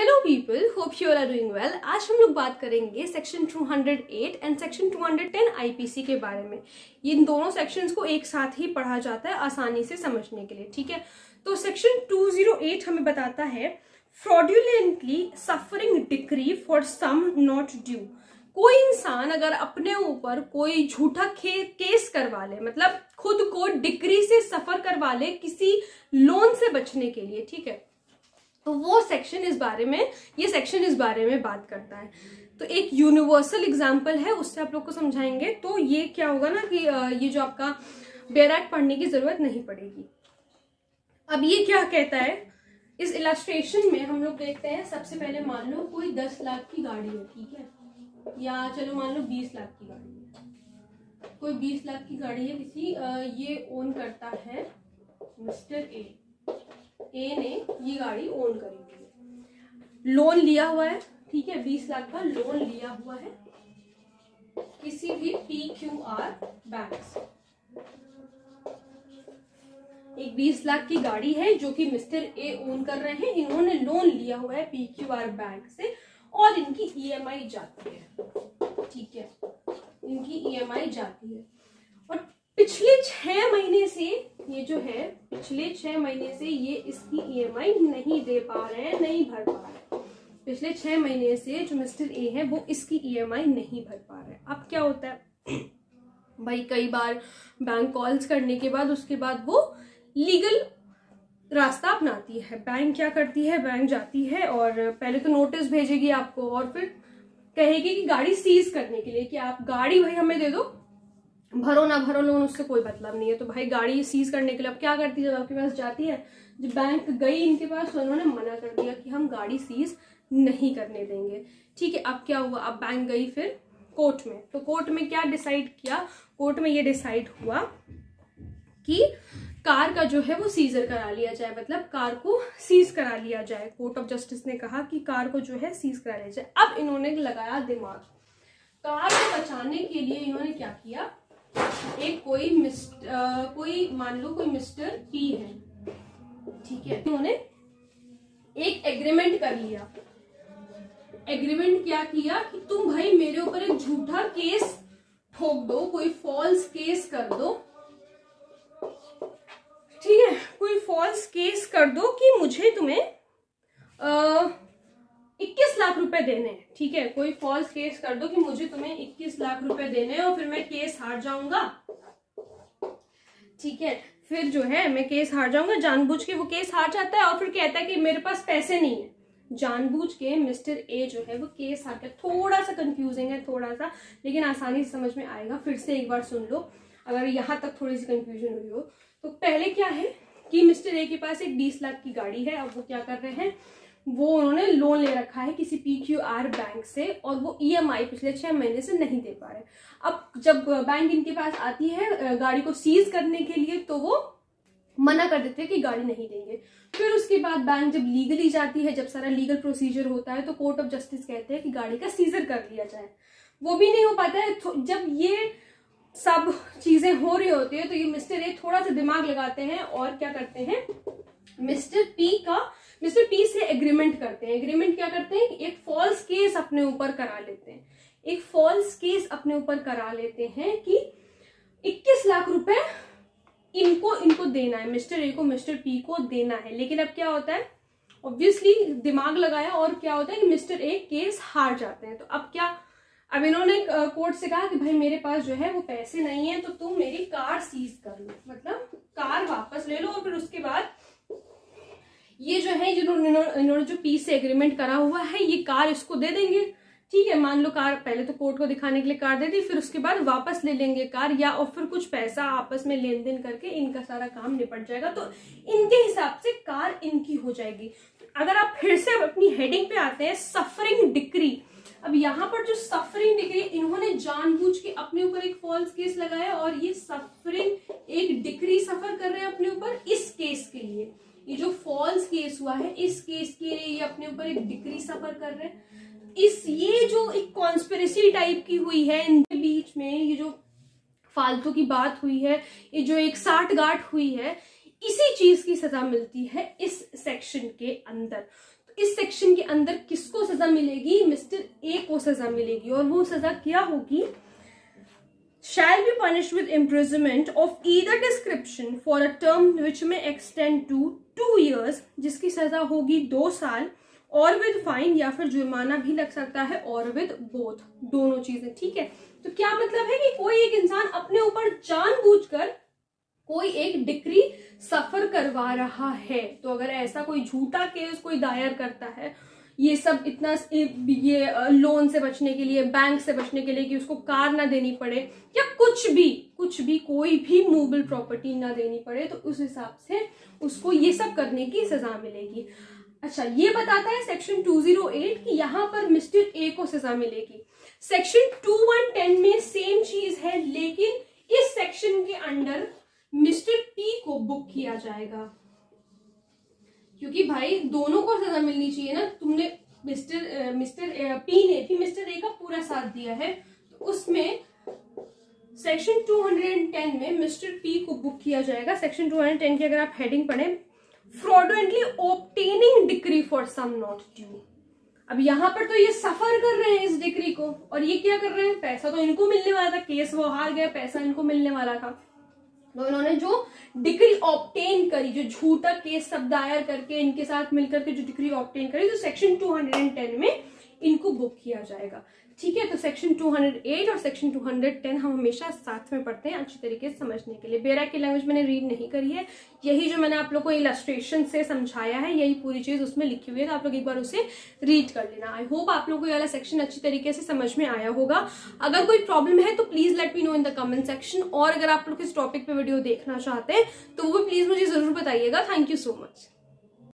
Hello people hope you are doing well आज हम लोग बात करेंगे सेक्शन 208 एंड सेक्शन 210 आईपीसी के बारे में। इन दोनों सेक्शंस को एक साथ ही पढ़ा जाता है आसानी से समझने के लिए, ठीक है? तो सेक्शन 208 हमें बताता है fraudulently suffering decree for sum not due कोई इंसान अगर अपने ऊपर कोई झूठा केस करवा ले मतलब खुद को डिक्री से सफ़र करवा ले किसी लोन से बचने के लिए, ठीक है? तो वो सेक्शन इस बारे में, ये सेक्शन इस बारे में बात करता है। तो एक यूनिवर्सल एग्ज़ाम्पल है, उससे आप लोग को समझाएँगे। तो ये क्या होगा ना कि ये जो आपका बेरैक पढ़ने की ज़रूरत नहीं पड़ेगी। अब ये क्या कहता है? इस इलास्ट्रेशन में हम लोग देखते हैं, सबसे पहले मान लो कोई दस लाख की गाड़ी है, ठीक है? या चलो मान लो बीस लाख की गाड़ी है। कोई बीस लाख की गाड़ी है, किसी ये ओन करता है, मिस्टर ए। ए ने ये गाड़ी ओन करी हुई है। लोन लिया हुआ है, ठीक है, बीस लाख का लोन लिया हुआ है। किसी भी पी क्यू आर बैंक से। एक बीस लाख की गाड़ी है जो कि मिस्टर ए ओन कर रहे हैं। इन्होंने लोन लिया हुआ है पी क्यू आर बैंक से और इनकी ईएमआई e जाती है। ठीक है, इनकी ईएमआई e जाती है। और पिछले छह महीने से ये जो है, पिछले छह महीने से ये इसकी ईएमआई e नहीं दे पा रहे हैं, नहीं भर पा रहे पिछले छह महीने से जो मिस्टर ए है, वो इसकी ईएमआई e नहीं भर पा रहे अब क्या होता है? भाई, कई बार बैंक कॉल्स करने के बाद, उसके बाद वो लीगल रास्ता अपनाती है। बैंक क्या करती है? बैंक जाती है और पहले तो नोटिस भेजेगी आपको और फिर कहेगी कि गाड़ी सीज करने के लिए कि आप गाड़ी भाई हमें दे दो। भरो ना भरो लोन, उससे कोई मतलब नहीं है। तो भाई गाड़ी सीज करने के लिए अब क्या करती है? जब आपके पास जाती है, जब बैंक गई इनके पास तो उन्होंने मना कर दिया कि हम गाड़ी सीज नहीं करने देंगे। ठीक है, अब क्या हुआ? अब बैंक गई फिर कोर्ट में। तो कोर्ट में क्या डिसाइड किया? कोर्ट में ये डिसाइड हुआ कि कार का जो है वो सीजर करा लिया जाए। मतलब कार को सीज करा लिया जाए। कोर्ट ऑफ़ जस्टिस ने कहा कि कार को जो है सीज करा लिया जाए। अब इन्होंने लगाया दिमाग। कार को बचाने के लिए इन्होंने क्या किया? एक कोई मिस्ट आ, कोई मान लो कोई मिस्टर पी है। ठीक है? उन्होंने एक एग्रीमेंट कर लिया। एग्रीमेंट क्या किया कि तुम भाई मेरे ऊपर एक झूठा केस ठोक दो कोई फॉल्स केस कर दो। ठीक है? कोई फॉल्स केस कर दो कि मुझे तुम्हें आ, इक्कीस लाख रुपए देने हैं। ठीक है, कोई फॉल्स केस कर दो कि मुझे तुम्हें इक्कीस लाख रुपए देने हैं और फिर मैं केस हार जाऊँगा। ठीक है, फिर जो है, मैं केस हार जाऊँगा। जानबूझ के वो केस हार जाता है और फिर कहता है कि मेरे पास पैसे नहीं है। जानबूझ के मिस्टर ए जो है, वो केस हार गया। थोड़ा सा कंफ्यूजिंग है थोड़ा सा लेकिन आसानी से समझ में आएगा। फिर से एक बार सुन लो। अगर यहाँ तक थोड़ी सी कंफ्यूजन हुई हो तो पहले क्या है कि मिस्टर ए के पास एक बीस लाख की गाड़ी है, अब वो क्या कर रहे हैं? वो उन्होंने लोन ले रखा है किसी पी क्यू आर बैंक से और वो ई एम आई पिछले छह महीने से नहीं दे पा रहे। अब जब बैंक इनके पास आती है गाड़ी को सीज करने के लिए तो वो मना कर देते हैं कि गाड़ी नहीं देंगे। फिर उसके बाद बैंक जब लीगली जाती है, जब सारा लीगल प्रोसीजर होता है तो कोर्ट ऑफ़ जस्टिस कहते हैं कि गाड़ी का सीजर कर लिया जाए। वो भी नहीं हो पाता है जब ये सब चीज़ें हो रही होती है तो ये मिस्टर ए थोड़ा सा दिमाग लगाते हैं और क्या करते हैं मिस्टर पी का मिस्टर पी से एग्रीमेंट करते हैं। एग्रीमेंट क्या करते हैं? एक फॉल्स केस अपने ऊपर करा लेते हैं। एक फॉल्स केस अपने ऊपर करा लेते हैं कि 21 लाख रुपए इनको इनको देना है। मिस्टर ए को, मिस्टर पी को देना है। लेकिन अब क्या होता है? ऑब्वियसली दिमाग लगाया और क्या होता है कि मिस्टर ए केस हार जाते हैं। तो अब क्या, अब इन्होंने कोर्ट से कहा कि भाई मेरे पास जो है वो पैसे नहीं है तो तुम मेरी कार सीज कर लो मतलब कार वापस ले लो और फिर उसके बाद ये जो है जिन्होंने इन्होंने जो पीस से एग्रीमेंट करा हुआ है, ये कार इसको दे देंगे। ठीक है, मान लो कार, पहले तो कोर्ट को दिखाने के लिए कार दे दी, फिर उसके बाद वापस ले लेंगे कार, या, और फिर कुछ पैसा आपस में लेन देन करके इनका सारा काम निपट जाएगा। तो इनके हिसाब से कार इनकी हो जाएगी। अगर आप फिर से अपनी हेडिंग पे आते हैं सफरिंग डिक्री अब यहाँ पर जो सफरिंग डिक्री इन्होंने जानबूझ के अपने ऊपर एक फॉल्स केस लगाया, और ये सफरिंग एक डिक्री सफ़र कर रहे हैं अपने ऊपर, इस केस के लिए। ये जो फॉल्स केस हुआ है, इस केस के लिए ये अपने ऊपर एक डिग्री सफ़र कर रहे हैं। इस ये जो एक कॉन्स्पिरसी टाइप की हुई है, इनके बीच में ये जो फालतू की बात हुई है, ये जो एक साठ गांठ हुई है, इसी चीज़ की सजा मिलती है इस सेक्शन के अंदर। तो इस सेक्शन के अंदर किसको सजा मिलेगी? मिस्टर ए को सजा मिलेगी। और वो सजा क्या होगी? Shall be punished with imprisonment of either description for a term which may extend to two years, जिसकी सजा होगी दो साल, और विद फाइन या फिर जुर्माना भी लग सकता है, और विद बोथ दोनों चीज़ें, ठीक है? तो क्या मतलब है कि कोई एक इंसान अपने ऊपर जानबूझकर कोई एक डिक्री सफ़र करवा रहा है? तो अगर ऐसा कोई झूठा केस कोई दायर करता है ये सब इतना ये लोन से बचने के लिए बैंक से बचने के लिए कि उसको कार ना देनी पड़े या कुछ भी कुछ भी, कोई भी मूवेबल प्रॉपर्टी ना देनी पड़े तो उस हिसाब से उसको ये सब करने की सजा मिलेगी। अच्छा ये बताता है सेक्शन 208 कि यहाँ पर मिस्टर ए को सजा मिलेगी। सेक्शन 2110 में सेम चीज़ है, लेकिन इस सेक्शन के अंडर मिस्टर पी को बुक किया जाएगा। क्योंकि भाई दोनों को सजा मिलनी चाहिए ना। तुमने मिस्टर मिस्टर पी ने भी मिस्टर ए का पूरा साथ दिया है। तो उसमें सेक्शन 210 में मिस्टर पी को बुक किया जाएगा। सेक्शन 210 की अगर आप हेडिंग पढ़े fraudulently obtaining degree for sum not due अब यहाँ पर तो ये सफ़र कर रहे हैं इस डिग्री को। और ये क्या कर रहे हैं? पैसा तो इनको मिलने वाला था। केस वो हार गया, पैसा इनको मिलने वाला था। इन्होंने जो डिग्री ऑप्टेन करी, जो झूठा केस सब दायर करके इनके साथ मिलकर के जो डिग्री ऑप्टेन करी, जो सेक्शन 210 में इनको बुक किया जाएगा। ठीक है तो सेक्शन 208 और सेक्शन 210 हम हमेशा साथ में पढ़ते हैं, अच्छी तरीके से समझने के लिए। बेरा की लैंग्वेज मैंने रीड नहीं करी है। यही जो मैंने आप लोग को इलस्ट्रेशन से समझाया है, यही पूरी चीज़ उसमें लिखी हुई है तो आप लोग एक बार उसे रीड कर लेना। आई होप आप लोग को ये वाला सेक्शन अच्छी तरीके से समझ में आया होगा। अगर कोई प्रॉब्लम है तो please let me know in the comment section और अगर आप लोग इस टॉपिक पे वीडियो देखना चाहते हैं तो वो भी प्लीज़ मुझे ज़रूर बताइएगा। Thank you so much